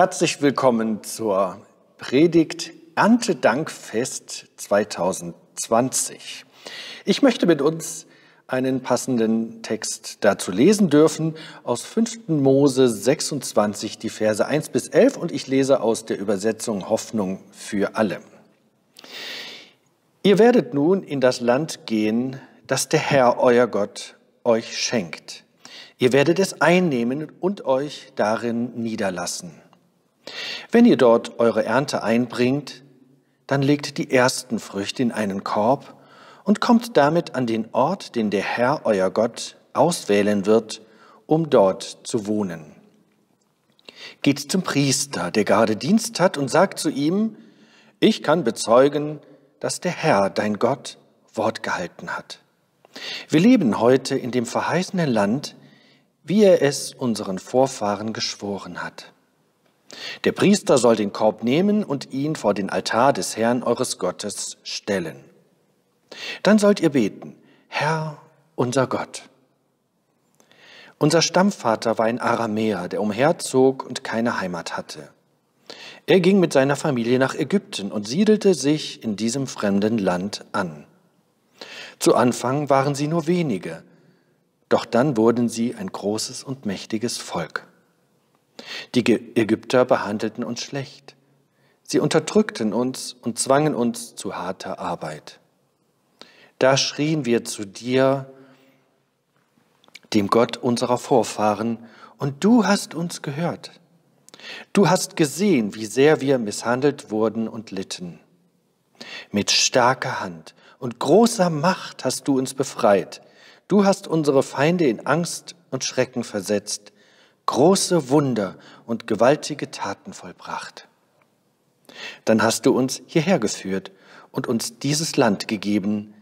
Herzlich willkommen zur Predigt Erntedankfest 2020. Ich möchte mit uns einen passenden Text dazu lesen dürfen aus 5. Mose 26, die Verse 1 bis 11 und ich lese aus der Übersetzung Hoffnung für alle. Ihr werdet nun in das Land gehen, das der Herr, euer Gott, euch schenkt. Ihr werdet es einnehmen und euch darin niederlassen. Wenn ihr dort eure Ernte einbringt, dann legt die ersten Früchte in einen Korb und kommt damit an den Ort, den der Herr, euer Gott, auswählen wird, um dort zu wohnen. Geht zum Priester, der gerade Dienst hat, und sagt zu ihm, ich kann bezeugen, dass der Herr, dein Gott, Wort gehalten hat. Wir leben heute in dem verheißenen Land, wie er es unseren Vorfahren geschworen hat. Der Priester soll den Korb nehmen und ihn vor den Altar des Herrn eures Gottes stellen. Dann sollt ihr beten, Herr unser Gott. Unser Stammvater war ein Aramäer, der umherzog und keine Heimat hatte. Er ging mit seiner Familie nach Ägypten und siedelte sich in diesem fremden Land an. Zu Anfang waren sie nur wenige, doch dann wurden sie ein großes und mächtiges Volk. Die Ägypter behandelten uns schlecht. Sie unterdrückten uns und zwangen uns zu harter Arbeit. Da schrien wir zu dir, dem Gott unserer Vorfahren, und du hast uns gehört. Du hast gesehen, wie sehr wir misshandelt wurden und litten. Mit starker Hand und großer Macht hast du uns befreit. Du hast unsere Feinde in Angst und Schrecken versetzt große Wunder und gewaltige Taten vollbracht. Dann hast du uns hierher geführt und uns dieses Land gegeben,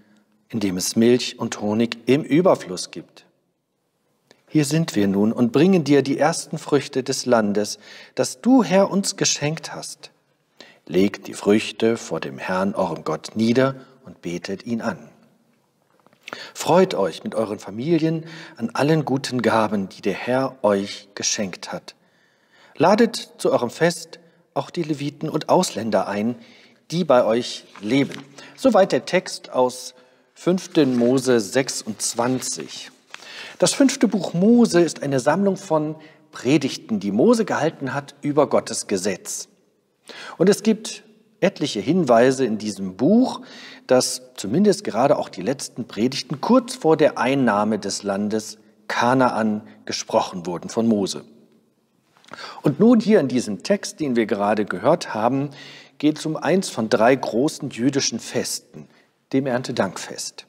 in dem es Milch und Honig im Überfluss gibt. Hier sind wir nun und bringen dir die ersten Früchte des Landes, das du, Herr, uns geschenkt hast. Legt die Früchte vor dem Herrn, eurem Gott, nieder und betet ihn an. Freut euch mit euren Familien an allen guten Gaben, die der Herr euch geschenkt hat. Ladet zu eurem Fest auch die Leviten und Ausländer ein, die bei euch leben. Soweit der Text aus 5. Mose 26. Das fünfte Buch Mose ist eine Sammlung von Predigten, die Mose gehalten hat über Gottes Gesetz. Und es gibt etliche Hinweise in diesem Buch, dass zumindest gerade auch die letzten Predigten kurz vor der Einnahme des Landes Kanaan gesprochen wurden von Mose. Und nun hier in diesem Text, den wir gerade gehört haben, geht es um eins von drei großen jüdischen Festen, dem Erntedankfest.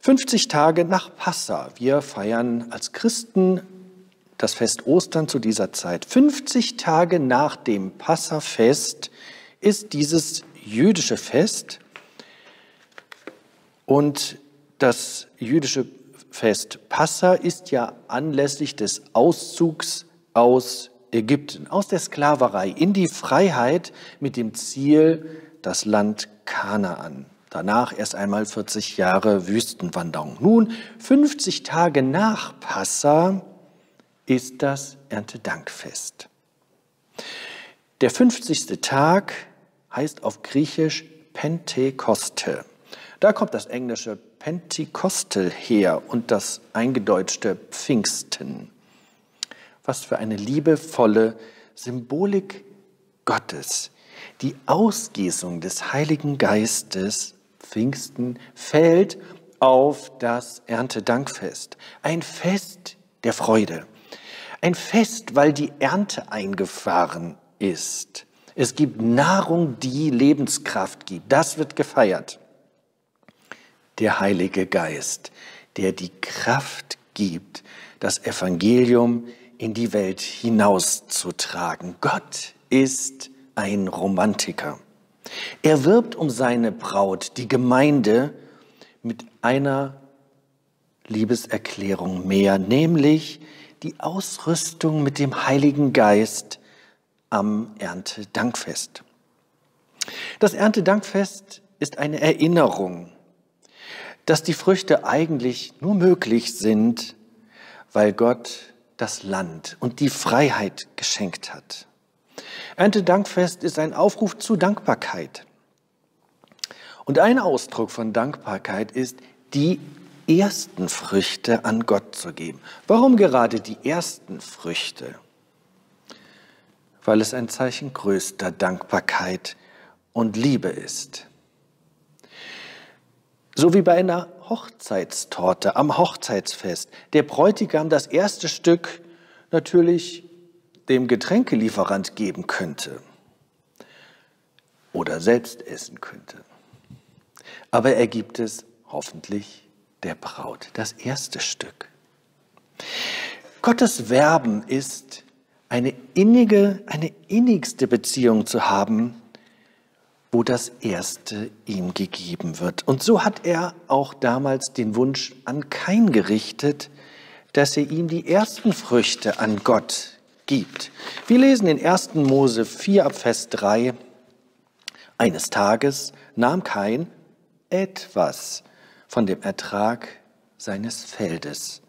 50 Tage nach Passa. Wir feiern als Christen das Fest Ostern zu dieser Zeit. 50 Tage nach dem Passafest ist dieses jüdische Fest und das jüdische Fest Passa ist ja anlässlich des Auszugs aus Ägypten, aus der Sklaverei in die Freiheit mit dem Ziel das Land Kanaan. Danach erst einmal 40 Jahre Wüstenwanderung. Nun, 50 Tage nach Passa ist das Erntedankfest. Der 50. Tag heißt auf Griechisch Pentekoste. Da kommt das englische Pentekostel her und das eingedeutschte Pfingsten. Was für eine liebevolle Symbolik Gottes. Die Ausgießung des Heiligen Geistes, Pfingsten, fällt auf das Erntedankfest. Ein Fest der Freude. Ein Fest, weil die Ernte eingefahren ist. Es gibt Nahrung, die Lebenskraft gibt. Das wird gefeiert. Der Heilige Geist, der die Kraft gibt, das Evangelium in die Welt hinauszutragen. Gott ist ein Romantiker. Er wirbt um seine Braut, die Gemeinde, mit einer Liebeserklärung mehr, nämlich die Ausrüstung mit dem Heiligen Geist am Erntedankfest. Das Erntedankfest ist eine Erinnerung, dass die Früchte eigentlich nur möglich sind, weil Gott das Land und die Freiheit geschenkt hat. Erntedankfest ist ein Aufruf zu Dankbarkeit. Und ein Ausdruck von Dankbarkeit ist, die ersten Früchte an Gott zu geben. Warum gerade die ersten Früchte? Weil es ein Zeichen größter Dankbarkeit und Liebe ist. So wie bei einer Hochzeitstorte am Hochzeitsfest. Der Bräutigam das erste Stück natürlich dem Getränkelieferant geben könnte oder selbst essen könnte. Aber er gibt es hoffentlich der Braut, das erste Stück. Gottes Werben ist, eine innige, eine innigste Beziehung zu haben, wo das Erste ihm gegeben wird. Und so hat er auch damals den Wunsch an Kain gerichtet, dass er ihm die ersten Früchte an Gott gibt. Wir lesen in 1. Mose 4 ab Vers 3, eines Tages nahm Kain etwas von dem Ertrag seines Feldes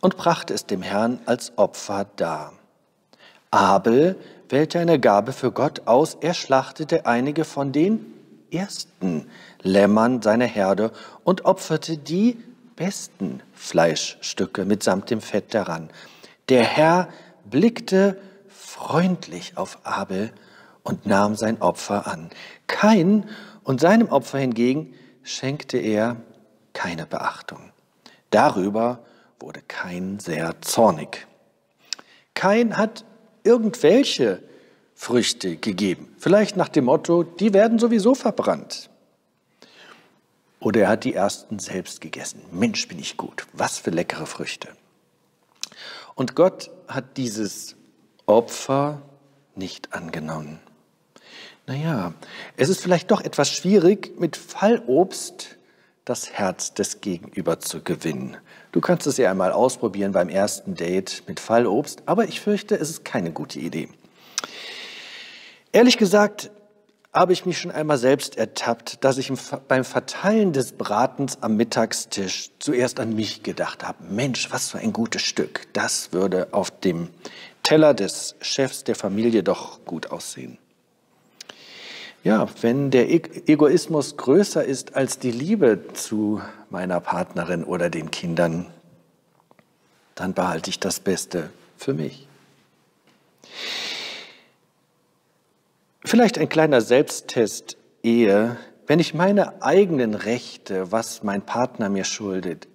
und brachte es dem Herrn als Opfer dar. Abel wählte eine Gabe für Gott aus, er schlachtete einige von den ersten Lämmern seiner Herde und opferte die besten Fleischstücke mitsamt dem Fett daran. Der Herr blickte freundlich auf Abel und nahm sein Opfer an. Kain und seinem Opfer hingegen schenkte er keine Beachtung. Darüber wurde Kain sehr zornig. Kain hat irgendwelche Früchte gegeben. Vielleicht nach dem Motto, die werden sowieso verbrannt. Oder er hat die ersten selbst gegessen. Mensch, bin ich gut. Was für leckere Früchte. Und Gott hat dieses Opfer nicht angenommen. Naja, es ist vielleicht doch etwas schwierig, mit Fallobst das Herz des Gegenüber zu gewinnen. Du kannst es ja einmal ausprobieren beim ersten Date mit Fallobst, aber ich fürchte, es ist keine gute Idee. Ehrlich gesagt habe ich mich schon einmal selbst ertappt, dass ich beim Verteilen des Bratens am Mittagstisch zuerst an mich gedacht habe. Mensch, was für ein gutes Stück. Das würde auf dem Teller des Chefs der Familie doch gut aussehen. Ja, wenn der e-, Egoismus größer ist als die Liebe zu meiner Partnerin oder den Kindern, dann behalte ich das Beste für mich. Vielleicht ein kleiner Selbsttest Ehe, wenn ich meine eigenen Rechte, was mein Partner mir schuldet,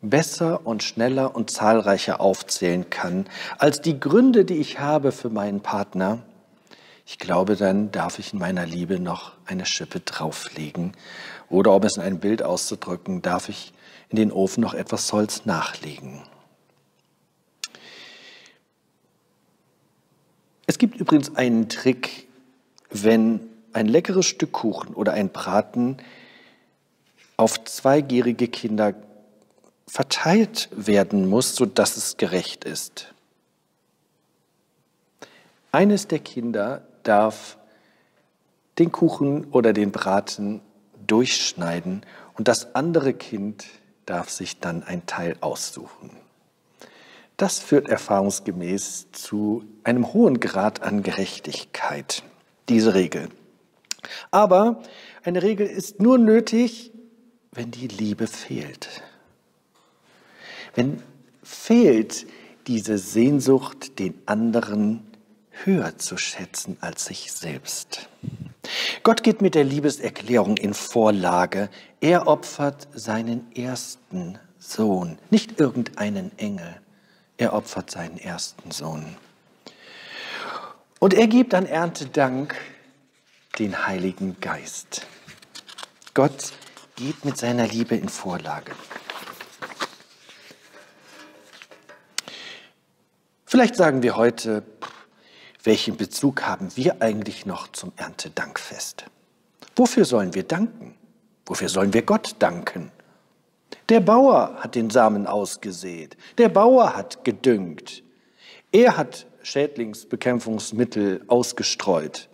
besser und schneller und zahlreicher aufzählen kann als die Gründe, die ich habe für meinen Partner, ich glaube, dann darf ich in meiner Liebe noch eine Schippe drauflegen. Oder um es in ein Bild auszudrücken, darf ich in den Ofen noch etwas Holz nachlegen. Es gibt übrigens einen Trick, wenn ein leckeres Stück Kuchen oder ein Braten auf zweigierige Kinder verteilt werden muss, sodass es gerecht ist. Eines der Kinder darf den Kuchen oder den Braten durchschneiden und das andere Kind darf sich dann ein Teil aussuchen. Das führt erfahrungsgemäß zu einem hohen Grad an Gerechtigkeit, diese Regel. Aber eine Regel ist nur nötig, wenn die Liebe fehlt. Wenn fehlt diese Sehnsucht, den anderen höher zu schätzen als sich selbst. Gott geht mit der Liebeserklärung in Vorlage. Er opfert seinen ersten Sohn, nicht irgendeinen Engel. Er opfert seinen ersten Sohn. Und er gibt an Erntedank den Heiligen Geist. Gott geht mit seiner Liebe in Vorlage. Vielleicht sagen wir heute, welchen Bezug haben wir eigentlich noch zum Erntedankfest? Wofür sollen wir danken? Wofür sollen wir Gott danken? Der Bauer hat den Samen ausgesät. Der Bauer hat gedüngt. Er hat Schädlingsbekämpfungsmittel ausgestreut.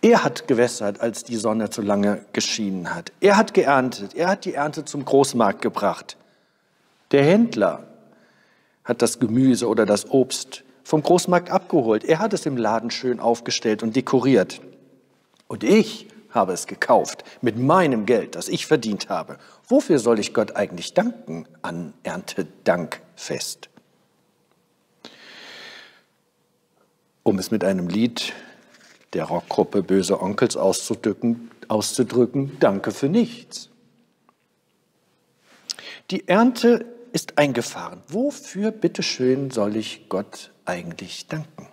Er hat gewässert, als die Sonne zu lange geschienen hat. Er hat geerntet. Er hat die Ernte zum Großmarkt gebracht. Der Händler hat das Gemüse oder das Obst vom Großmarkt abgeholt. Er hat es im Laden schön aufgestellt und dekoriert. Und ich habe es gekauft mit meinem Geld, das ich verdient habe. Wofür soll ich Gott eigentlich danken an Erntedankfest? Um es mit einem Lied der Rockgruppe Böse Onkels auszudrücken, auszudrücken, danke für nichts. Die Ernte ist eingefahren. Wofür, bitteschön, soll ich Gott eigentlich danken?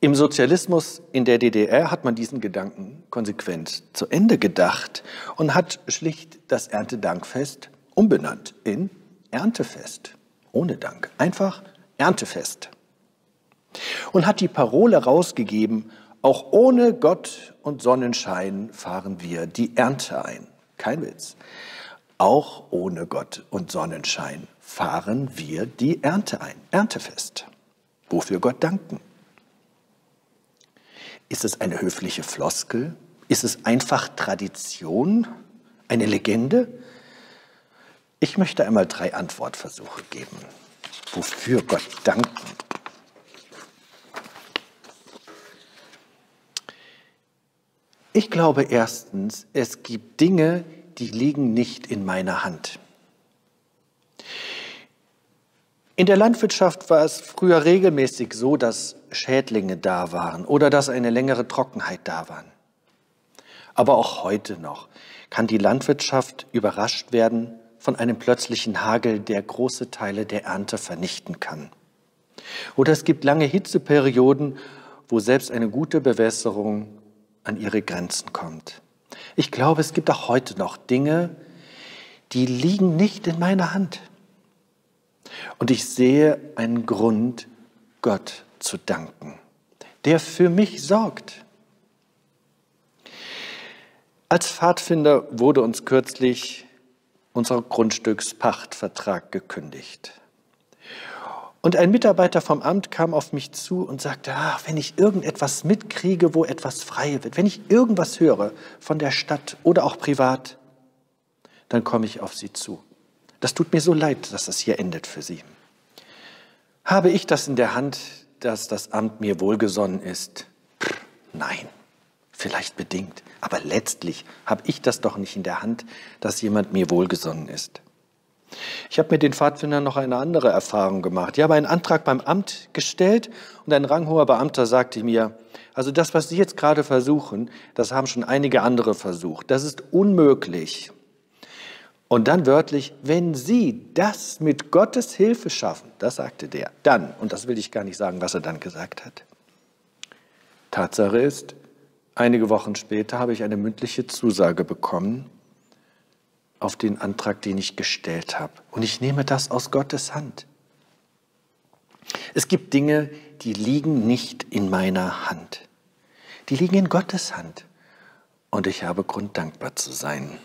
Im Sozialismus in der DDR hat man diesen Gedanken konsequent zu Ende gedacht und hat schlicht das Erntedankfest umbenannt in Erntefest. Ohne Dank. Einfach Erntefest. Und hat die Parole rausgegeben, auch ohne Gott und Sonnenschein fahren wir die Ernte ein. Kein Witz. Auch ohne Gott und Sonnenschein fahren wir die Ernte ein. Erntefest. Wofür Gott danken. Ist es eine höfliche Floskel? Ist es einfach Tradition? Eine Legende? Ich möchte einmal drei Antwortversuche geben. Wofür Gott danken? Ich glaube erstens, es gibt Dinge, die liegen nicht in meiner Hand. In der Landwirtschaft war es früher regelmäßig so, dass Schädlinge da waren oder dass eine längere Trockenheit da war. Aber auch heute noch kann die Landwirtschaft überrascht werden von einem plötzlichen Hagel, der große Teile der Ernte vernichten kann. Oder es gibt lange Hitzeperioden, wo selbst eine gute Bewässerung an ihre Grenzen kommt. Ich glaube, es gibt auch heute noch Dinge, die liegen nicht in meiner Hand. Und ich sehe einen Grund, Gott zu danken, der für mich sorgt. Als Pfadfinder wurde uns kürzlich unser Grundstückspachtvertrag gekündigt. Und ein Mitarbeiter vom Amt kam auf mich zu und sagte, ach, wenn ich irgendetwas mitkriege, wo etwas frei wird, wenn ich irgendwas höre von der Stadt oder auch privat, dann komme ich auf Sie zu. Das tut mir so leid, dass das hier endet für Sie. Habe ich das in der Hand, dass das Amt mir wohlgesonnen ist? Nein, vielleicht bedingt. Aber letztlich habe ich das doch nicht in der Hand, dass jemand mir wohlgesonnen ist. Ich habe mit den Pfadfindern noch eine andere Erfahrung gemacht. Ich habe einen Antrag beim Amt gestellt und ein ranghoher Beamter sagte mir, also das, was Sie jetzt gerade versuchen, das haben schon einige andere versucht. Das ist unmöglich. Und dann wörtlich, wenn Sie das mit Gottes Hilfe schaffen, das sagte der, dann, und das will ich gar nicht sagen, was er dann gesagt hat. Tatsache ist, einige Wochen später habe ich eine mündliche Zusage bekommen auf den Antrag, den ich gestellt habe. Und ich nehme das aus Gottes Hand. Es gibt Dinge, die liegen nicht in meiner Hand. Die liegen in Gottes Hand. Und ich habe Grund, dankbar zu sein.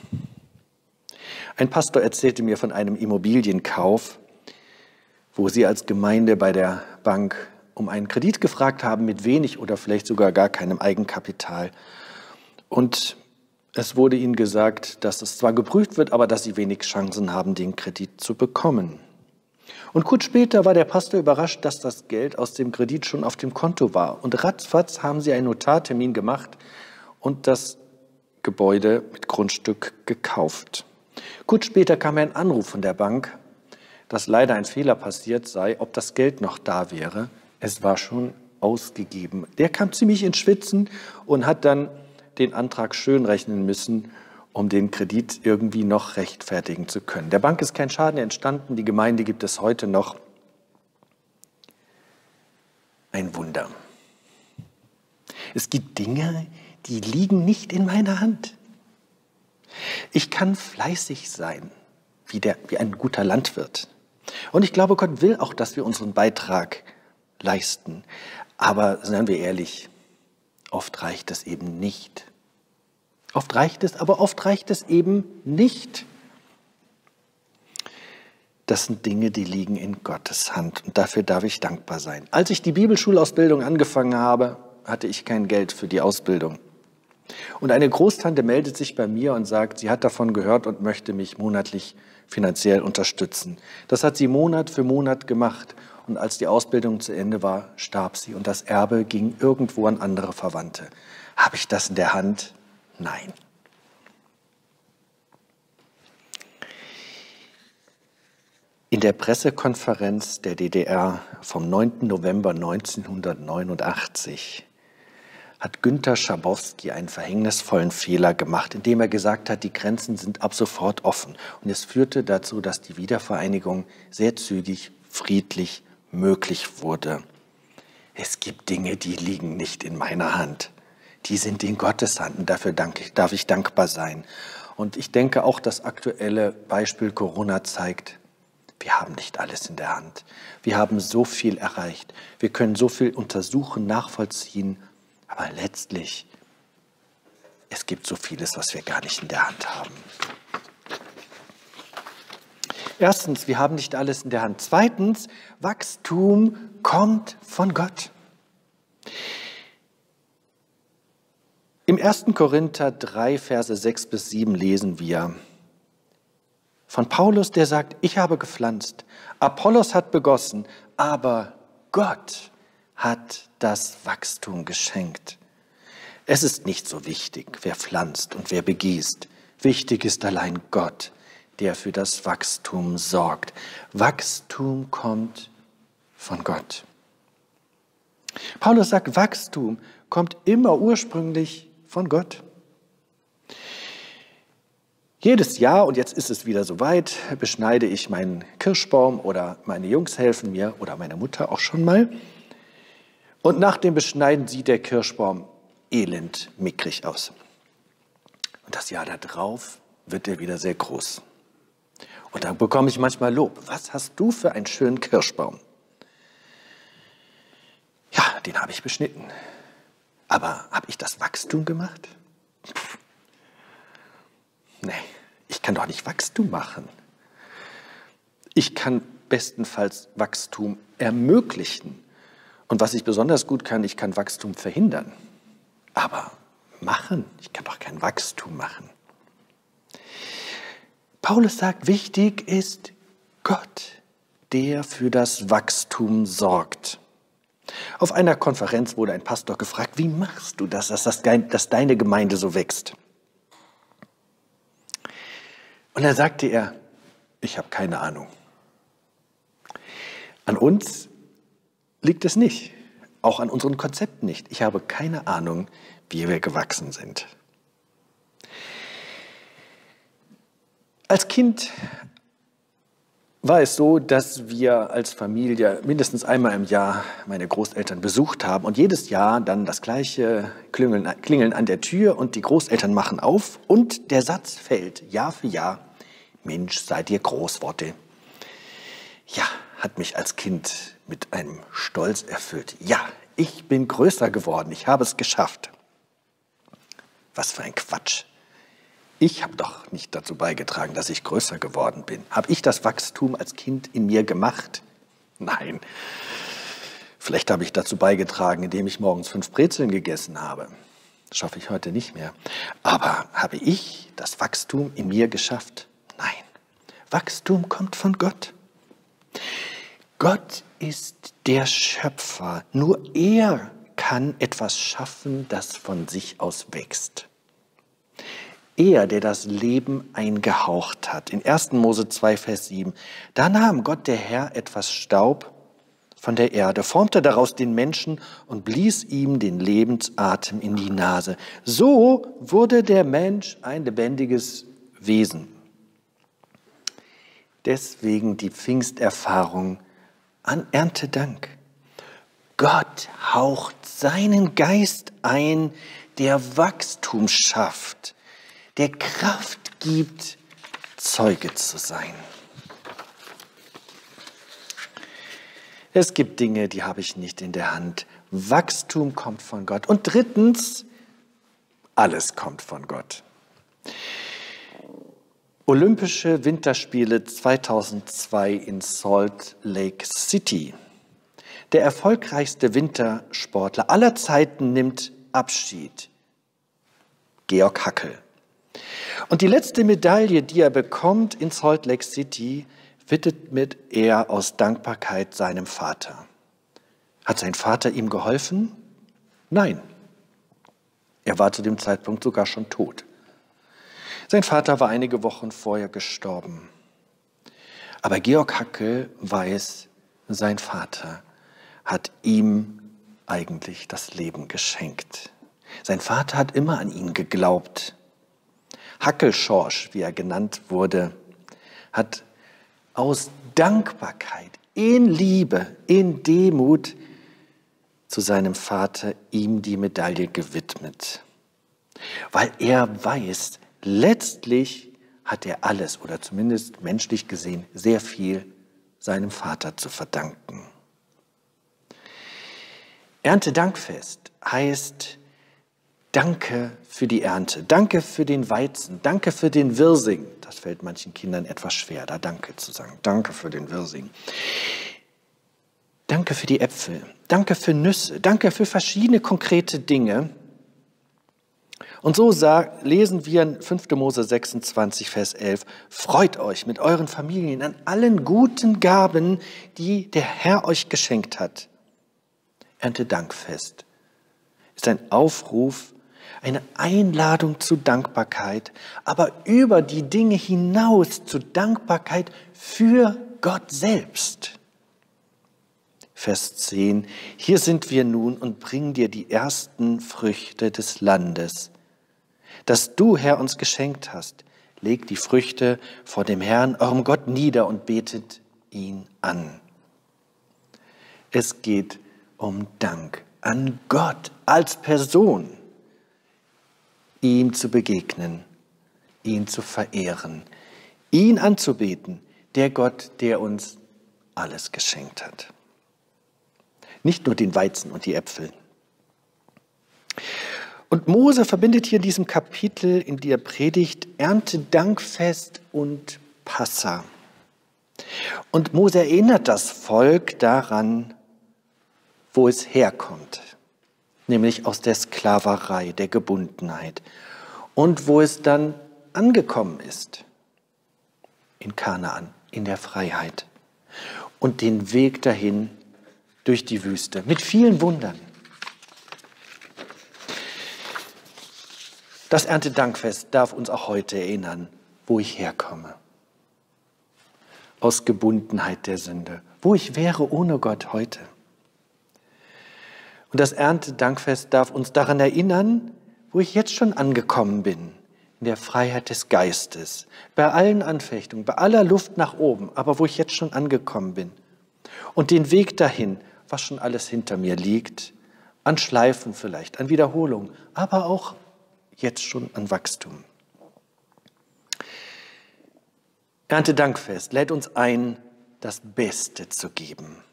Ein Pastor erzählte mir von einem Immobilienkauf, wo sie als Gemeinde bei der Bank um einen Kredit gefragt haben mit wenig oder vielleicht sogar gar keinem Eigenkapital. Und es wurde ihnen gesagt, dass es zwar geprüft wird, aber dass sie wenig Chancen haben, den Kredit zu bekommen. Und kurz später war der Pastor überrascht, dass das Geld aus dem Kredit schon auf dem Konto war. Und ratzfatz haben sie einen Notartermin gemacht und das Gebäude mit Grundstück gekauft. Kurz später kam ein Anruf von der Bank, dass leider ein Fehler passiert sei, ob das Geld noch da wäre. Es war schon ausgegeben. Der kam ziemlich ins Schwitzen und hat dann den Antrag schön rechnen müssen, um den Kredit irgendwie noch rechtfertigen zu können. Der Bank ist kein Schaden entstanden, die Gemeinde gibt es heute noch. Ein Wunder. Es gibt Dinge, die liegen nicht in meiner Hand. Ich kann fleißig sein, wie, der, wie ein guter Landwirt. Und ich glaube, Gott will auch, dass wir unseren Beitrag leisten. Aber seien wir ehrlich, oft reicht es eben nicht. Oft reicht es, aber oft reicht es eben nicht. Das sind Dinge, die liegen in Gottes Hand und dafür darf ich dankbar sein. Als ich die Bibelschulausbildung angefangen habe, hatte ich kein Geld für die Ausbildung. Und eine Großtante meldet sich bei mir und sagt, sie hat davon gehört und möchte mich monatlich finanziell unterstützen. Das hat sie Monat für Monat gemacht. Und als die Ausbildung zu Ende war, starb sie und das Erbe ging irgendwo an andere Verwandte. Habe ich das in der Hand? Nein. In der Pressekonferenz der DDR vom 9. November 1989 hat Günter Schabowski einen verhängnisvollen Fehler gemacht, indem er gesagt hat, die Grenzen sind ab sofort offen. Und es führte dazu, dass die Wiedervereinigung sehr zügig, friedlich möglich wurde. Es gibt Dinge, die liegen nicht in meiner Hand. Die sind in Gottes Hand und dafür darf ich dankbar sein. Und ich denke auch, das aktuelle Beispiel Corona zeigt, wir haben nicht alles in der Hand. Wir haben so viel erreicht. Wir können so viel untersuchen, nachvollziehen. Aber letztlich, es gibt so vieles, was wir gar nicht in der Hand haben. Erstens, wir haben nicht alles in der Hand. Zweitens, Wachstum kommt von Gott. Im 1. Korinther 3, Verse 6 bis 7 lesen wir, von Paulus, der sagt, ich habe gepflanzt, Apollos hat begossen, aber Gott hat das Wachstum geschenkt. Es ist nicht so wichtig, wer pflanzt und wer begießt. Wichtig ist allein Gott, der für das Wachstum sorgt. Wachstum kommt von Gott. Paulus sagt, Wachstum kommt immer ursprünglich von Gott. Jedes Jahr, und jetzt ist es wieder soweit, beschneide ich meinen Kirschbaum oder meine Jungs helfen mir oder meine Mutter auch schon mal. Und nach dem Beschneiden sieht der Kirschbaum elend mickrig aus. Und das Jahr darauf wird er wieder sehr groß. Und dann bekomme ich manchmal Lob. Was hast du für einen schönen Kirschbaum? Ja, den habe ich beschnitten. Aber habe ich das Wachstum gemacht? Nee, ich kann doch nicht Wachstum machen. Ich kann bestenfalls Wachstum ermöglichen. Und was ich besonders gut kann, ich kann Wachstum verhindern. Aber machen, ich kann doch kein Wachstum machen. Paulus sagt, wichtig ist Gott, der für das Wachstum sorgt. Auf einer Konferenz wurde ein Pastor gefragt, wie machst du das, dass, das, dass deine Gemeinde so wächst? Und dann sagte er, ich habe keine Ahnung. An uns liegt es nicht, auch an unseren Konzepten nicht. Ich habe keine Ahnung, wie wir gewachsen sind. Als Kind war es so, dass wir als Familie mindestens einmal im Jahr meine Großeltern besucht haben und jedes Jahr dann das gleiche Klingeln, Klingeln an der Tür und die Großeltern machen auf und der Satz fällt Jahr für Jahr, Mensch, seid ihr Großworte. Ja, hat mich als Kind mit einem Stolz erfüllt. Ja, ich bin größer geworden, ich habe es geschafft. Was für ein Quatsch. Ich habe doch nicht dazu beigetragen, dass ich größer geworden bin. Habe ich das Wachstum als Kind in mir gemacht? Nein. Vielleicht habe ich dazu beigetragen, indem ich morgens fünf Brezeln gegessen habe. Das schaffe ich heute nicht mehr. Aber habe ich das Wachstum in mir geschafft? Nein. Wachstum kommt von Gott. Gott ist der Schöpfer. Nur er kann etwas schaffen, das von sich aus wächst. Er, der das Leben eingehaucht hat. In 1. Mose 2, Vers 7. Da nahm Gott der Herr etwas Staub von der Erde, formte daraus den Menschen und blies ihm den Lebensatem in die Nase. So wurde der Mensch ein lebendiges Wesen. Deswegen die Pfingsterfahrung an Erntedank. Gott haucht seinen Geist ein, der Wachstum schafft, der Kraft gibt, Zeuge zu sein. Es gibt Dinge, die habe ich nicht in der Hand. Wachstum kommt von Gott. Und drittens, alles kommt von Gott. Olympische Winterspiele 2002 in Salt Lake City. Der erfolgreichste Wintersportler aller Zeiten nimmt Abschied Georg Hackel. Und die letzte Medaille, die er bekommt in Salt Lake City, widmet er aus Dankbarkeit seinem Vater. Hat sein Vater ihm geholfen? Nein. Er war zu dem Zeitpunkt sogar schon tot. Sein Vater war einige Wochen vorher gestorben. Aber Georg Hackel weiß, sein Vater hat ihm eigentlich das Leben geschenkt. Sein Vater hat immer an ihn geglaubt. Hackelschorsch, wie er genannt wurde, hat aus Dankbarkeit, in Liebe, in Demut zu seinem Vater ihm die Medaille gewidmet. Weil er weiß, letztlich hat er alles oder zumindest menschlich gesehen sehr viel seinem Vater zu verdanken. Erntedankfest heißt Danke für die Ernte, danke für den Weizen, danke für den Wirsing. Das fällt manchen Kindern etwas schwer, da Danke zu sagen. Danke für den Wirsing. Danke für die Äpfel, danke für Nüsse, danke für verschiedene konkrete Dinge. Und so lesen wir in 5. Mose 26, Vers 11, Freut euch mit euren Familien an allen guten Gaben, die der Herr euch geschenkt hat. Erntedankfest ist ein Aufruf, eine Einladung zu Dankbarkeit, aber über die Dinge hinaus zu Dankbarkeit für Gott selbst. Vers 10. Hier sind wir nun und bringen dir die ersten Früchte des Landes, das du, Herr, uns geschenkt hast. Legt die Früchte vor dem Herrn, eurem Gott, nieder und betet ihn an. Es geht um Dank an Gott als Person, ihm zu begegnen, ihn zu verehren, ihn anzubeten, der Gott, der uns alles geschenkt hat. Nicht nur den Weizen und die Äpfel. Und Mose verbindet hier in diesem Kapitel in der Predigt Erntedankfest und Passa. Und Mose erinnert das Volk daran, wo es herkommt, nämlich aus der Sklaverei, der Gebundenheit und wo es dann angekommen ist, in Kanaan, in der Freiheit und den Weg dahin durch die Wüste mit vielen Wundern. Das Erntedankfest darf uns auch heute erinnern, wo ich herkomme. Aus Gebundenheit der Sünde, wo ich wäre ohne Gott heute. Und das Erntedankfest darf uns daran erinnern, wo ich jetzt schon angekommen bin, in der Freiheit des Geistes, bei allen Anfechtungen, bei aller Luft nach oben, aber wo ich jetzt schon angekommen bin. Und den Weg dahin, was schon alles hinter mir liegt, an Schleifen vielleicht, an Wiederholung, aber auch jetzt schon an Wachstum. Erntedankfest lädt uns ein, das Beste zu geben,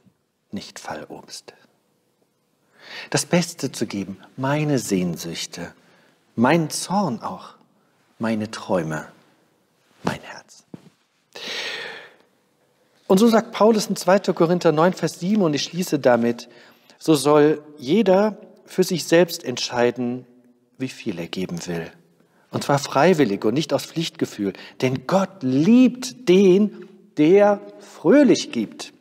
nicht Fallobst. Das Beste zu geben, meine Sehnsüchte, meinen Zorn auch, meine Träume, mein Herz. Und so sagt Paulus in 2. Korinther 9, Vers 7, und ich schließe damit, so soll jeder für sich selbst entscheiden, wie viel er geben will. Und zwar freiwillig und nicht aus Pflichtgefühl. Denn Gott liebt den, der fröhlich gibt.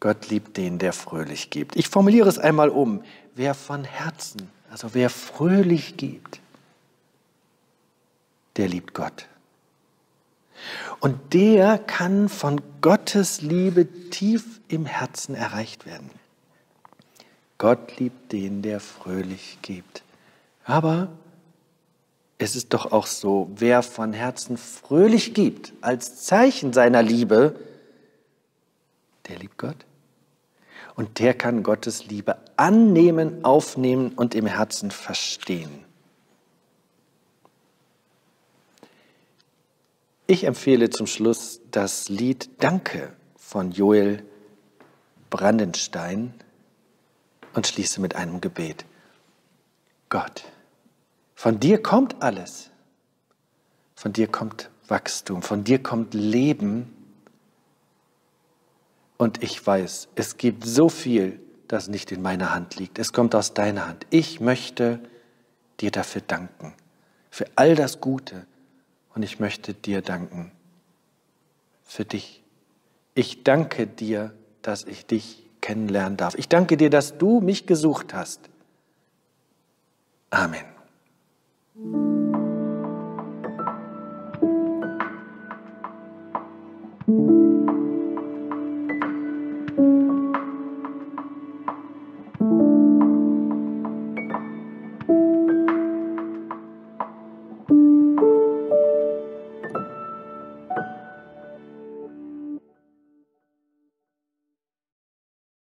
Gott liebt den, der fröhlich gibt. Ich formuliere es einmal um. Wer von Herzen, also wer fröhlich gibt, der liebt Gott. Und der kann von Gottes Liebe tief im Herzen erreicht werden. Gott liebt den, der fröhlich gibt. Aber es ist doch auch so, wer von Herzen fröhlich gibt, als Zeichen seiner Liebe, der liebt Gott. Und der kann Gottes Liebe annehmen, aufnehmen und im Herzen verstehen. Ich empfehle zum Schluss das Lied Danke von Joel Brandenstein und schließe mit einem Gebet. Gott, von dir kommt alles. Von dir kommt Wachstum, von dir kommt Leben. Und ich weiß, es gibt so viel, das nicht in meiner Hand liegt. Es kommt aus deiner Hand. Ich möchte dir dafür danken, für all das Gute. Und ich möchte dir danken für dich. Ich danke dir, dass ich dich kennenlernen darf. Ich danke dir, dass du mich gesucht hast. Amen.